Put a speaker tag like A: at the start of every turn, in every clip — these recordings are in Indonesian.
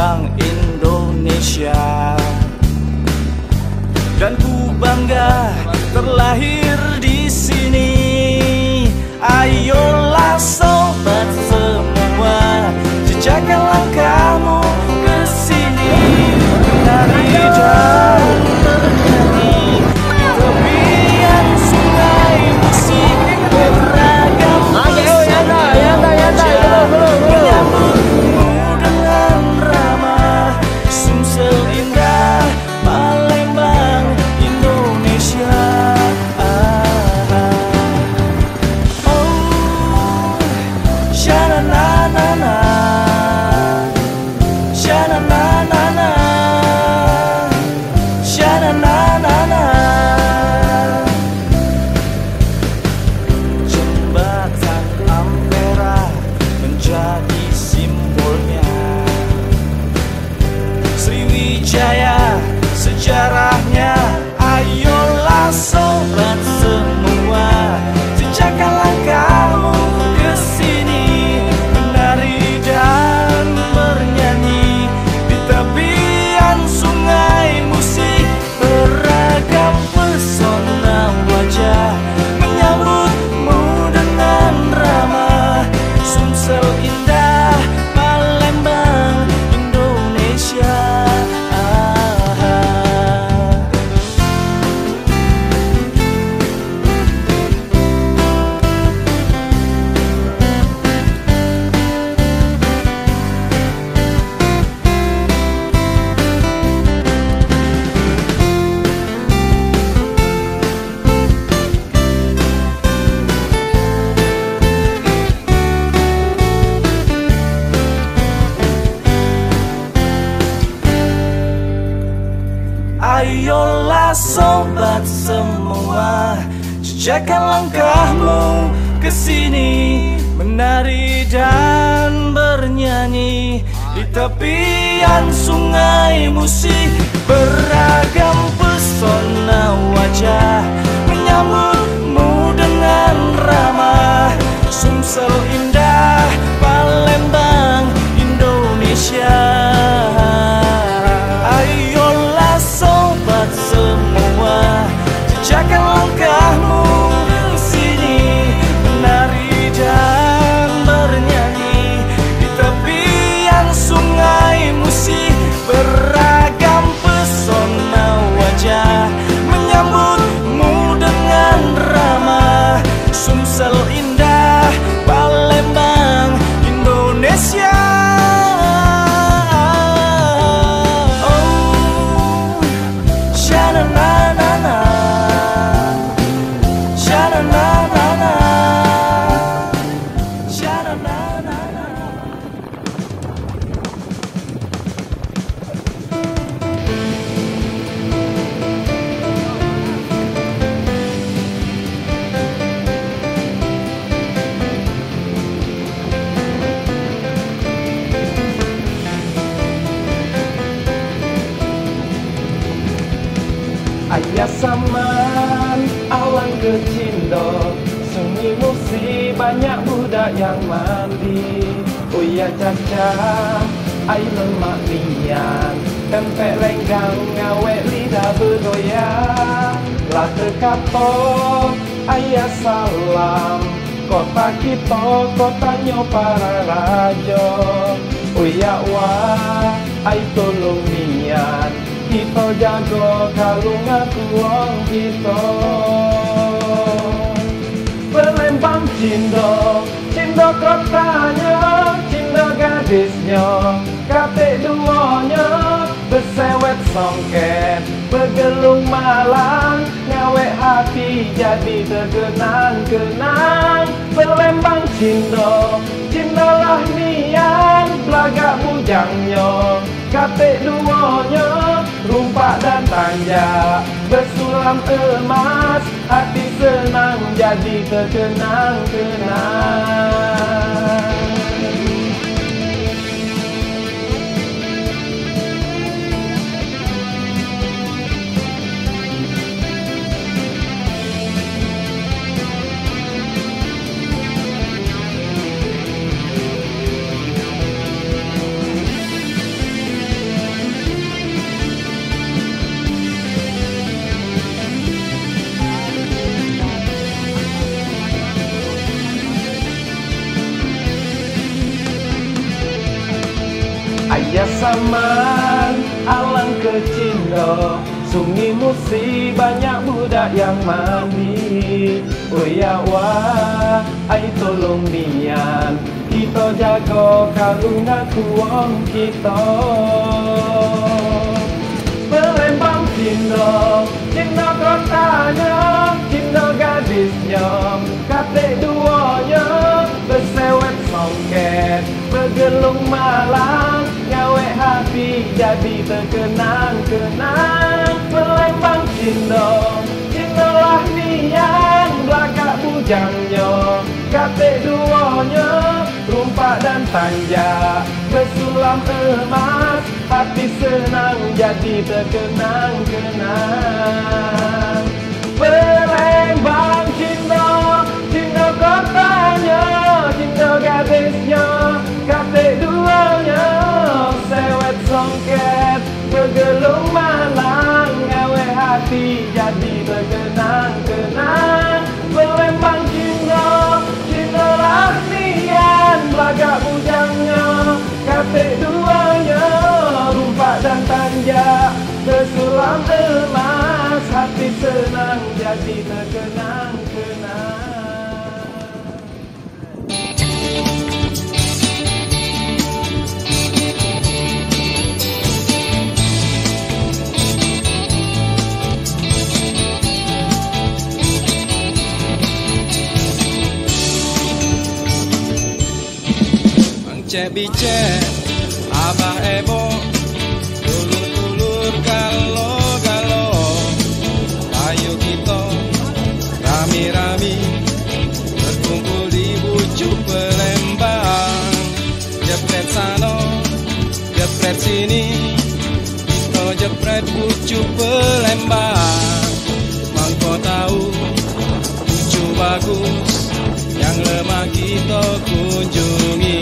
A: Palembang Indonesia. Dan ku bangga terlahir di sini. Ayolah sobat semua Jejakkan langkahmu ke sini. Dari dan Jejakkan langkahmu ke sini. Menari dan bernyanyi. Di tepian sungai musik Beragam pesona wajah. Menyambutmu dengan ramah. Sumsel indah
B: kecindo Sunyi musi, banyak budak yang mandi. Uya caca, ai lemak nian Tempek lenggang, ngawet lidah bergoyang. Lah terkapok, ayah salam. Kota kita, kotanya para raja. Uya wah, ai tolong nian kita jaga kalung aku wong kita simpan cinta cinta kotanya cinta gadisnya. Kate duonya besewet songket. Begelung malang ngawe hati jadi tergenang kenang berlembang cinta Cintalah nian belaga bujangnya. Kate duonya rumpak dan tanjak Bersulam emas, hati senang jadi terkenang-kenang Saman alang kecindo Sungai Musi banyak budak yang mandi Oh ya wah, ai tolong nian Kita jaga karuna kuang kita. Pelembang Cindo Cindo kotanya Cindo gadisnya Kate duanya Bersewet songket Bergelung malam Ngawe hati jadi terkenang-kenang Pelembang Cindo Cindo lah nian Belakang bujangnya Kate duanya Rumpak dan tanja. Bersulam emas Hati senang jadi terkenang-kenang senang jadi terkenang-kenang
C: Cek jepret bujuk Pelembang. Mangko tahu Bujuk bagus Yang lemah kita kunjungi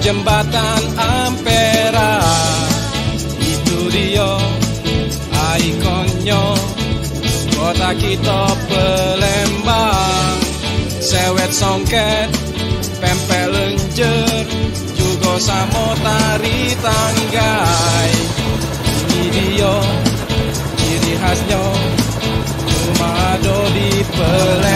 C: jembatan Ampera. Itu dia ikonnya Kota kita Pelembang. Sewet songket Pempel lenjer. Juga sama tari tanggai. Ini dia Ciri khasnya. Rumah ada di Pelembang